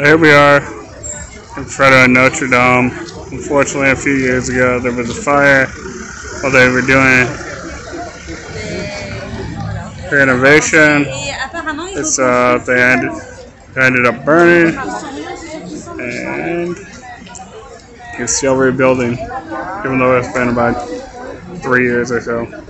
Here we are in front of Notre Dame. Unfortunately, a few years ago, there was a fire while they were doing renovation. It's uh, they ended, they ended up burning, and it's still rebuilding, even though it's been about three years or so.